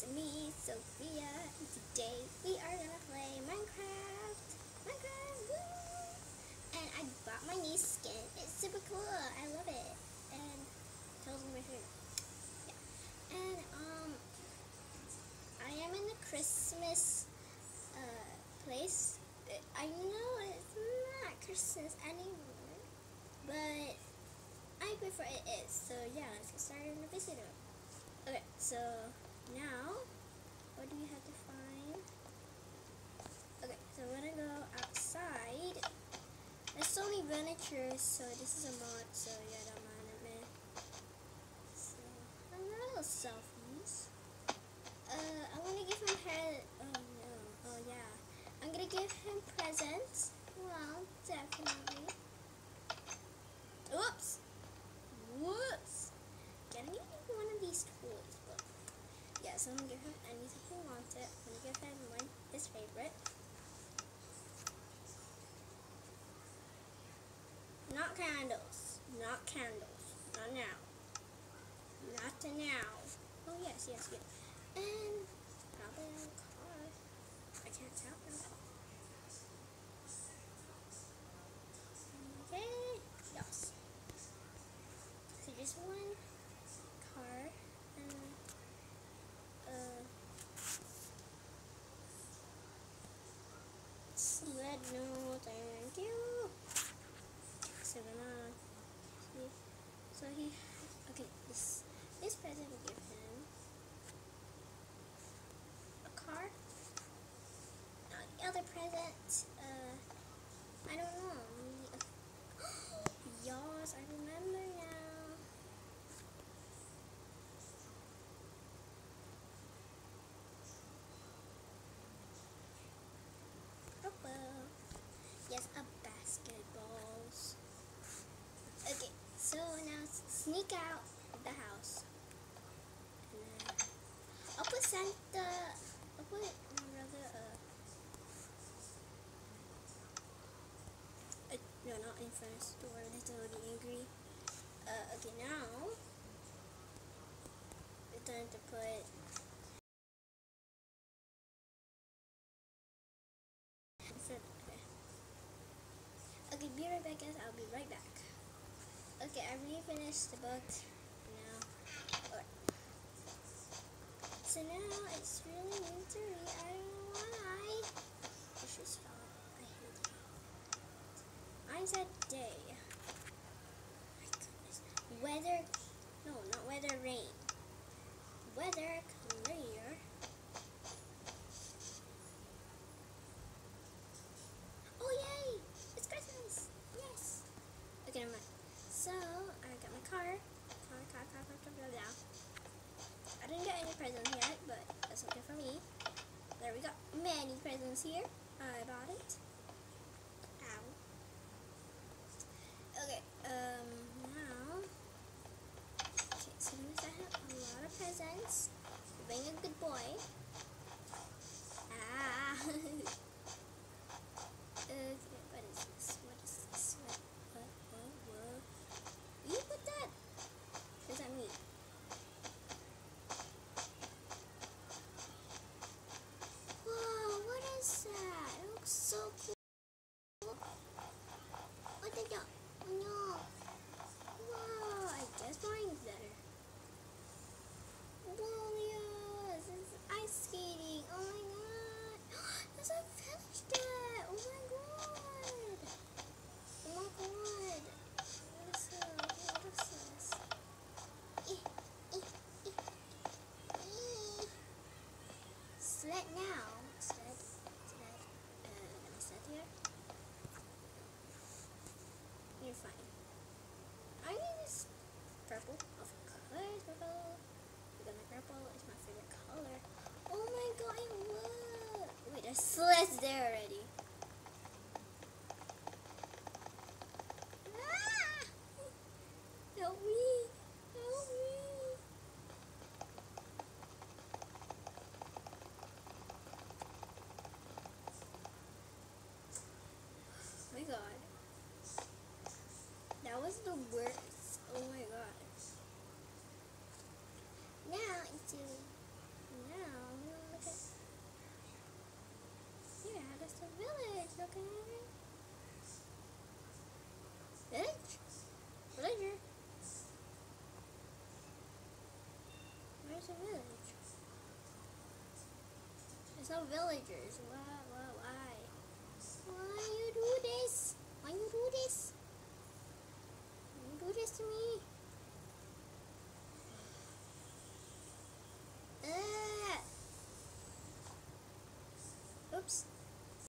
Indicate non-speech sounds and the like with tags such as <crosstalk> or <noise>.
it's me, Sophia, and today we are gonna play Minecraft. Minecraft, woo! And I bought my new skin. It's super cool. I love it. And tells me my favorite. Yeah. And um, I am in the Christmas uh place. I know it's not Christmas anymore, but I prefer it is. So yeah, let's get started in the video. Okay, so now, what do you have to find? Okay, so I'm gonna go outside. There's so many miniatures, so this is a mod, so yeah, I don't mind it, man. So, I'm a little selfies. Uh, I want to give him head. Oh no. Oh yeah. I'm gonna give him presents. Well, definitely. Oops. Whoops. Getting one of these toys, but yeah, so I'm gonna give him anything he wants it. I'm gonna give him one his favorite. Not candles. Not candles. Not now. Not to now. Oh yes, yes, yes. And probably a car. I can't tell now. Okay. Yes. So just one car and uh sled no thank you. So then uh see so he okay this this present will give him a car. Now the other present, uh I don't know. maybe a- Yes, I remember now. Oh well. Yes, a basketballs. Okay, so now sneak out the house. I'll put Santa. I'll put um, rather uh, uh no, not in front of the store. That's already angry. Uh, okay, now it's time to put. Okay, be right back, guys. I'll be right back. Okay, I really finished the book now. So now it's really wintery. I don't know why. This is fun. I hate it. I said day. My goodness. Weather. No, not weather rain. Weather clear. Oh yay! It's Christmas! Yes! Okay, never mind. So, I got my car. Car, car, car, car, car, blah, blah. I presents yet, but that's okay for me. There we go. Many presents here. I bought it. Ow. Okay, um, now. Okay, so I have a lot of presents, being a good boy. Ah. Okay, what is this? What is this? What? What? What? What? You put that? What does that mean? Whoa, what is that? It looks so cool. What the dog? Oh no. Whoa, I guess mine's better. Whoa, yeah, this is ice skating. Oh my god. Yes, I finished it. Oh my god. Oh my god. What is this? What is this? Eh, eh, eh, eh. Sled now. Sled. Sled. Uh, can I sled here? You're fine. I need this purple. Of course, purple. Because my purple is my favorite color. Oh my god, it Wait, sleds there already. Ah! <laughs> Help me! Help me! Oh my god. That was the worst. Oh my god. Now it's. a village. There's no villagers. Why, why, why? Why you do this? Why you do this?